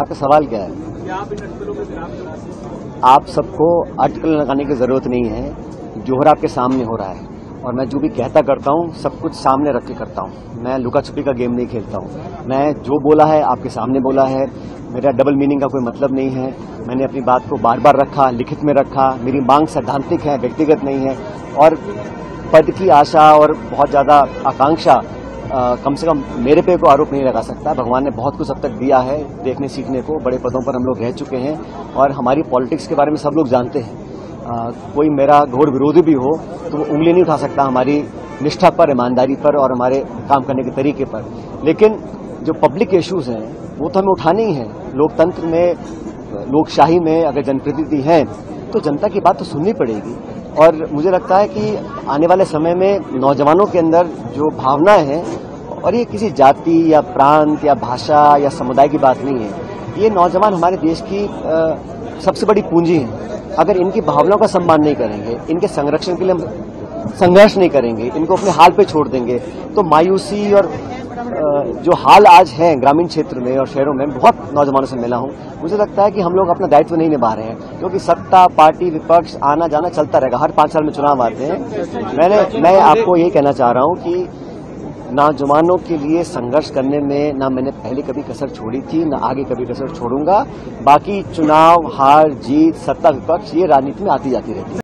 आपका सवाल क्या है? आप सबको अटकल लगाने की ज़रूरत नहीं है। जोहर आपके सामने हो रहा है। और मैं जो भी कहता करता हूँ, सब कुछ सामने रख के करता हूँ। मैं लुका छुपी का गेम नहीं खेलता हूँ। मैं जो बोला है, आपके सामने बोला है। मेरा डबल मीनिंग का कोई मतलब नहीं है। मैंने अपनी बात को बार बार रखा, लिखित में रखा। मेरी मांग सैद्धांतिक है, व्यक्तिगत नहीं है। और पद की आशा और बहुत ज़्यादा आकांक्षा आ, कम से कम मेरे पे को आरोप नहीं लगा सकता। भगवान ने बहुत कुछ अब तक दिया है देखने सीखने को। बड़े पदों पर हम लोग रह चुके हैं और हमारी पॉलिटिक्स के बारे में सब लोग जानते हैं। आ, कोई मेरा घोर विरोधी भी हो तो वो उंगली नहीं उठा सकता हमारी निष्ठा पर ईमानदारी पर और हमारे काम करने के तरीके पर। लेकिन जो पब्लिक इश्यूज़ हैं वो तो हमें उठाने ही हैं। लोकतंत्र में लोकशाही में अगर जनप्रतिनिधि हैं तो जनता की बात तो सुननी पड़ेगी। और मुझे लगता है कि आने वाले समय में नौजवानों के अंदर जो भावनाएँ हैं और ये किसी जाति या प्रांत या भाषा या समुदाय की बात नहीं है। ये नौजवान हमारे देश की आ, सबसे बड़ी पूंजी है। अगर इनकी भावनाओं का सम्मान नहीं करेंगे इनके संरक्षण के लिए हम संघर्ष नहीं करेंगे इनको अपने हाल पे छोड़ देंगे तो मायूसी और जो हाल आज है ग्रामीण क्षेत्र में और शहरों में बहुत नौजवानों से मिला हूँ। मुझे लगता है कि हम लोग अपना दायित्व नहीं निभा रहे हैं क्योंकि सत्ता पार्टी विपक्ष आना जाना चलता रहेगा। हर पाँच साल में चुनाव आते हैं। मैंने मैं आपको ये कहना चाह रहा हूँ कि नौजवानों के लिए संघर्ष करने में ना मैंने पहले कभी कसर छोड़ी थी, ना आगे कभी कसर छोड़ूँगा। बाकी चुनाव, हार, जीत, सत्ता विपक्ष, ये राजनीति में आती जाती रहती है।